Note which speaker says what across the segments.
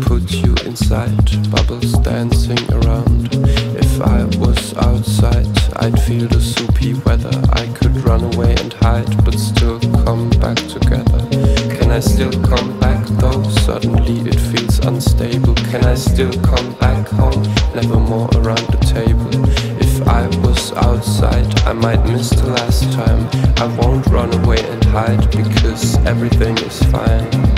Speaker 1: put you inside, bubbles dancing around. If I was outside, I'd feel the soupy weather. I could run away and hide, but still come back together. Can I still come back though? Suddenly it feels unstable. Can I still come back home? Never more around the table. If I was outside, I might miss the last time. I won't run away and hide because everything is fine.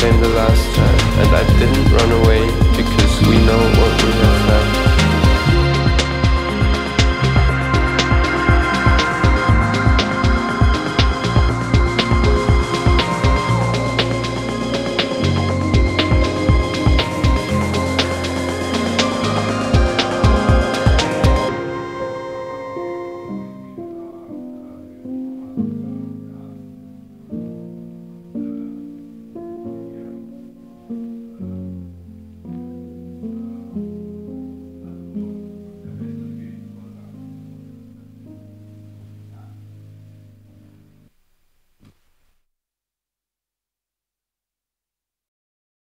Speaker 1: came the last time And I didn't run away